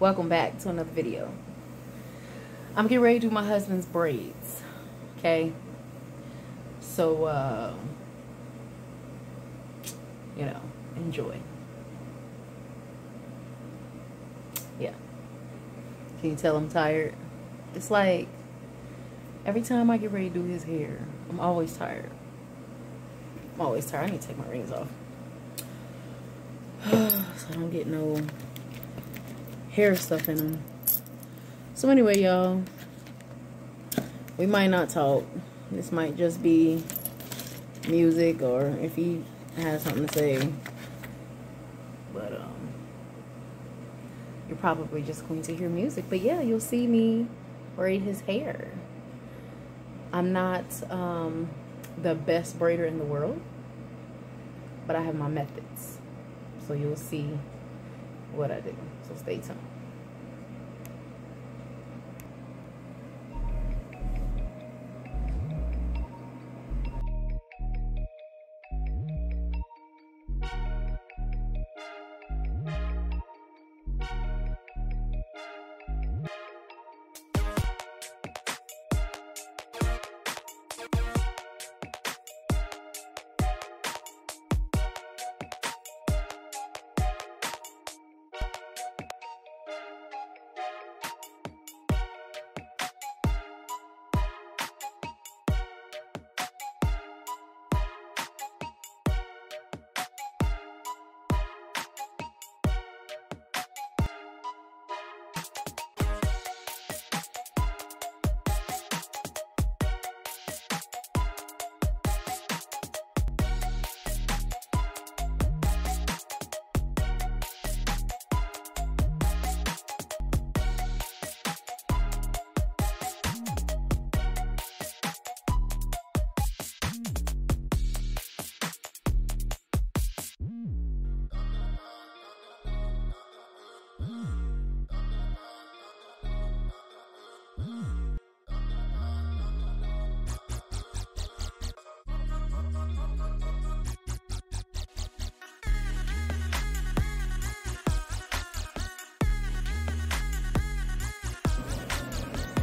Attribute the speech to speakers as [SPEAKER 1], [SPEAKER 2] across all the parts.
[SPEAKER 1] welcome back to another video. I'm getting ready to do my husband's braids okay? So uh you know enjoy. Yeah. Can you tell i'm tired? It's like every time i get ready to do his hair i'm always tired. I'm always tired. I need to take my rings off. So i don't get no hair stuff in them. So anyway, y'all, we might not talk. This might just be music or if he has something to say. But um, you're probably just going to hear music. But yeah, you'll see me braid his hair. I'm not um, the best braider in the world, but I have my methods. So you'll see what I do. So stay tuned.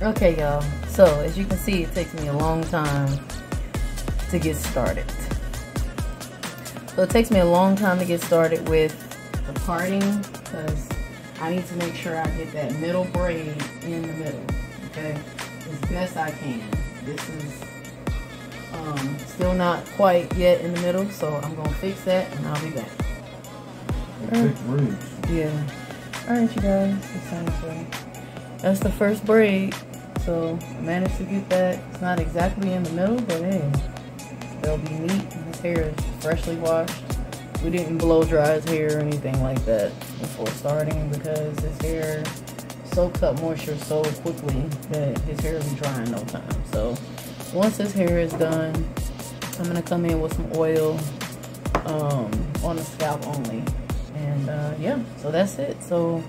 [SPEAKER 1] Okay, y'all. So, as you can see, it takes me a long time to get started. So, it takes me a long time to get started with the parting because I need to make sure I get that middle braid in the middle, okay? As best I can. This is um, still not quite yet in the middle, so I'm going to fix that and I'll be back. Yeah. Alright, you guys. That's the first braid. So I managed to get that. It's not exactly in the middle, but hey, they'll be neat. His hair is freshly washed. We didn't blow dry his hair or anything like that before starting because his hair soaks up moisture so quickly that his hair be dry in no time. So once his hair is done, I'm gonna come in with some oil um, on the scalp only. And uh, yeah, so that's it. So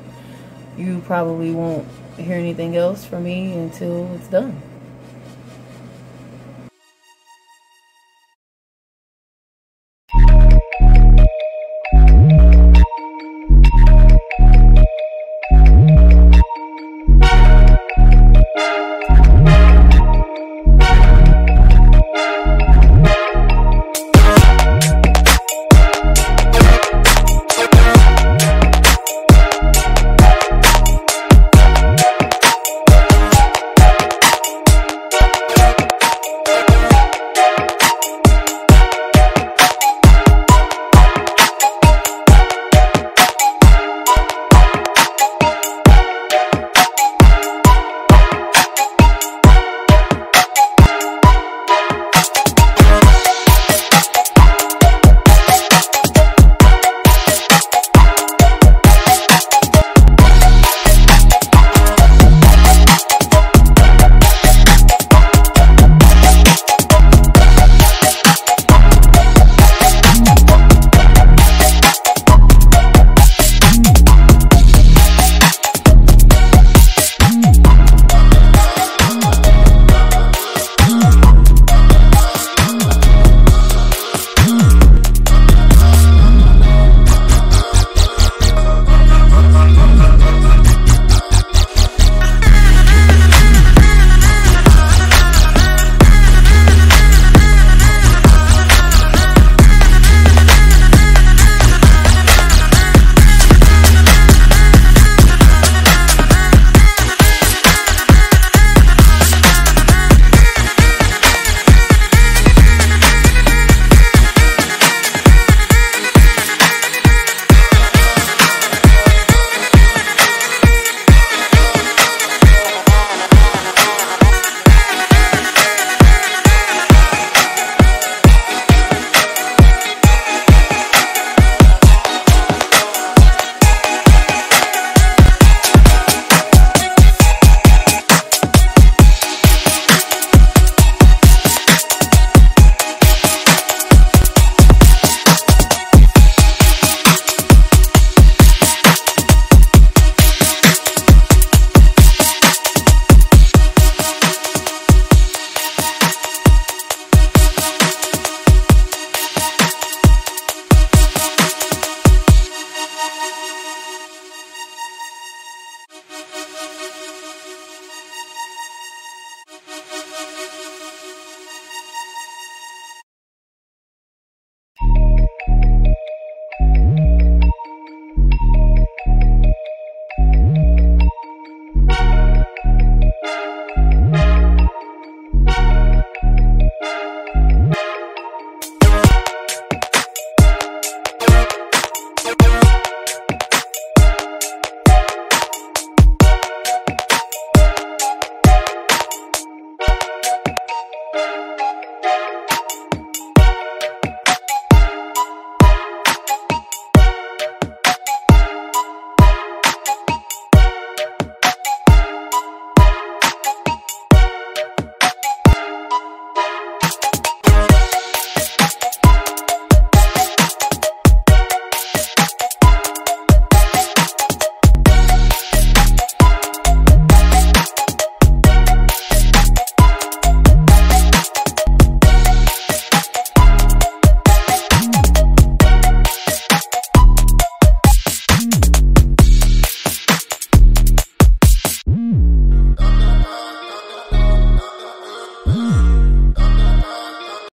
[SPEAKER 1] you probably won't hear anything else from me until it's done.